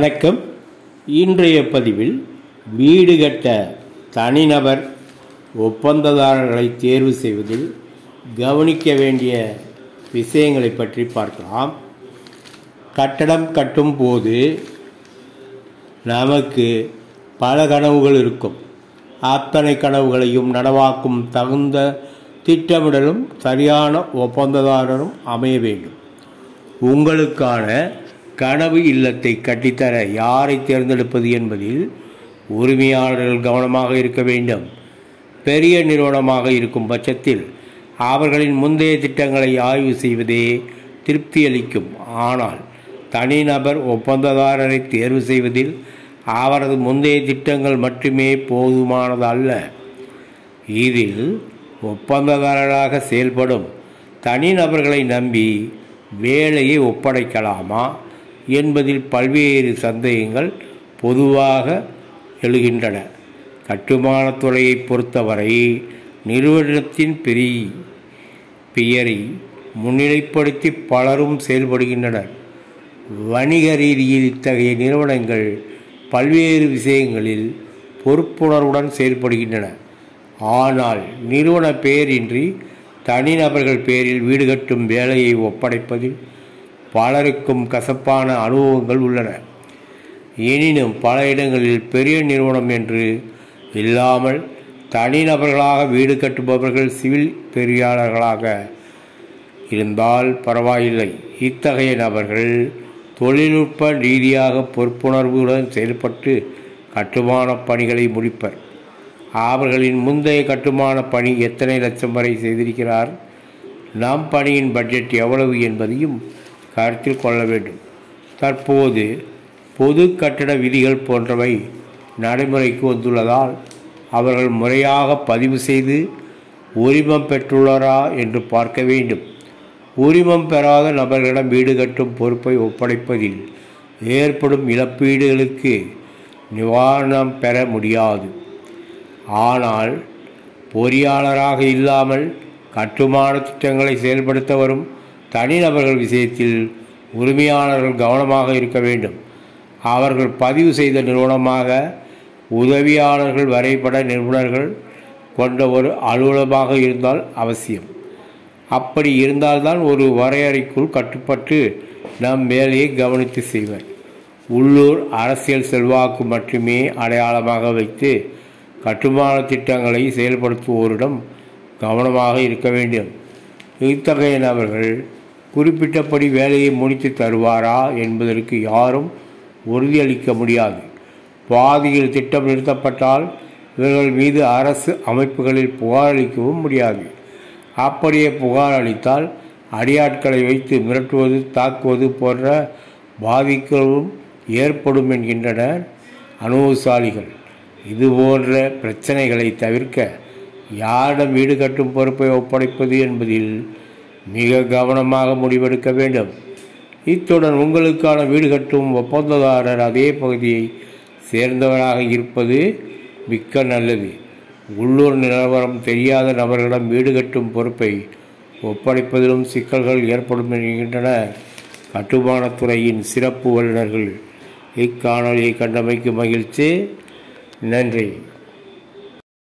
வணக்கம். இன்றைய பதிவில் வீடு கட்ட தனிநபர் ஒப்பந்ததாரர்களை தேர்வு செய்வதில் கவனிக்க வேண்டிய விஷயங்களை பற்றி பார்க்கலாம். கட்டடம் கட்டும் போது நமக்கு பல கனவுகள் இருக்கும். அத்தனை கனவுகளையும் நனவாக்கும் தகுந்த திட்டமிடலும் சரியான ஒப்பந்ததாரரும் அமைய வேண்டும். உங்களுக்கான கனவு இல்லத்தை கட்டித்தர யாரை தேர்ந்தெடுப்பது என்பதில் உரிமையாளர்கள் கவனமாக இருக்க வேண்டும். பெரிய நிறுவனமாக இருக்கும் பட்சத்தில் அவர்களின் முந்தைய திட்டங்களை ஆய்வு செய்வதே திருப்தியளிக்கும். ஆனால் தனிநபர் ஒப்பந்ததாரரை தேர்வு செய்வதில் அவரது முந்தைய திட்டங்கள் மட்டுமே போதுமானது அல்ல இதில் ஒப்பந்ததாரராக செயல்படும் தனிநபர்களை நம்பி வேலையை ஒப்படைக்கலாமா? என்பதில் பல்வேறு சந்தேகங்கள் பொதுவாக எழுகின்றன. கட்டுமானத்துறையை பொறுத்தவரை நிறுவனத்தின் பெரிய பெயரை முன்னிலைப்படுத்தி பலரும் செயல்படுகின்றனர். வணிக ரீதியில் இத்தகைய நிறுவனங்கள் பல்வேறு விஷயங்களில் பொறுப்புணர்வுடன் செயல்படுகின்றன. ஆனால் நிறுவன பெயரின்றி தனிநபர்கள் பேரில் வீடு கட்டும் வேலையை ஒப்படைப்பதில் பலருக்கும் கசப்பான அனுபவங்கள் உள்ளன. எனினும் பல இடங்களில் பெரிய நிறுவனம் என்று இல்லாமல் தனிநபர்களாக வீடு கட்டுபவர்கள் சிவில் பெரியாளர்களாக இருந்தால் பரவாயில்லை. இத்தகைய நபர்கள் தொழில்நுட்ப ரீதியாக பொறுப்புணர்வுடன் செயல்பட்டு கட்டுமான பணிகளை முடிப்பர். அவர்களின் முந்தைய கட்டுமான பணி எத்தனை லட்சம் வரை செய்திருக்கிறார்? நம் பணியின் பட்ஜெட் எவ்வளவு என்பதையும் கருத்தில் கொள்ள வேண்டும். தற்போது பொது கட்டட விதிகள் போன்றவை நடைமுறைக்கு வந்துள்ளதால் அவர்கள் முறையாக பதிவு செய்து உரிமம் பெற்றுள்ளரா என்று பார்க்க வேண்டும். உரிமம் பெறாத நபர்களிடம் வீடு கட்டும் பொறுப்பை ஒப்படைப்பதில் ஏற்படும் இழப்பீடுகளுக்கு நிவாரணம் பெற முடியாது. ஆனால் பொறியாளராக இல்லாமல் கட்டுமான திட்டங்களை செயல்படுத்த வரும் தனிநபர்கள் விஷயத்தில் உரிமையாளர்கள் கவனமாக இருக்க வேண்டும். அவர்கள் பதிவு செய்த நிறுவனமாக உதவியாளர்கள் வரைபட நிபுணர்கள் கொண்ட ஒரு அலுவலகமாக இருந்தால் அவசியம். அப்படி இருந்தால்தான் ஒரு வரையறைக்குள் கட்டுப்பட்டு நம் வேலையை கவனித்து செய்வர். உள்ளூர் அரசியல் செல்வாக்கு மட்டுமே அடையாளமாக வைத்து கட்டுமான திட்டங்களை செயல்படுத்துவோரிடம் கவனமாக இருக்க வேண்டும். இத்தகைய நபர்கள் குறிப்பிட்டபடி வேலையை முடித்து தருவாரா என்பதற்கு யாரும் உறுதியளிக்க முடியாது. பாதியில் திட்டம் நிறுத்தப்பட்டால் இவர்கள் மீது அரசு அமைப்புகளில் புகார் அளிக்கவும் முடியாது. அப்படியே புகார் அளித்தால் அடியாட்களை வைத்து மிரட்டுவது தாக்குவது போன்ற பாதிக்கவும் ஏற்படும் என்கின்றனர் அனுபவசாலிகள் இது போன்ற பிரச்சனைகளை தவிர்க்க யாரிடம் வீடு கட்டும் பொறுப்பை ஒப்படைப்பது என்பதில் மிக கவனமாக முடிவெடுக்க வேண்டும். இத்துடன் உங்களுக்கான வீடு கட்டும் ஒப்பந்ததாரர் அதே பகுதியை சேர்ந்தவராக இருப்பது மிக்க நல்லது. உள்ளூர் நிலவரம் தெரியாத நபர்களிடம் வீடு கட்டும் பொறுப்பை ஒப்படைப்பதிலும் சிக்கல்கள் ஏற்படும் என்கின்றன. கட்டுமானத்துறையின் சிறப்பு வல்லுநர்கள் இக்காணொலியை கண்டமைக்கு மகிழ்ச்சி. நன்றி.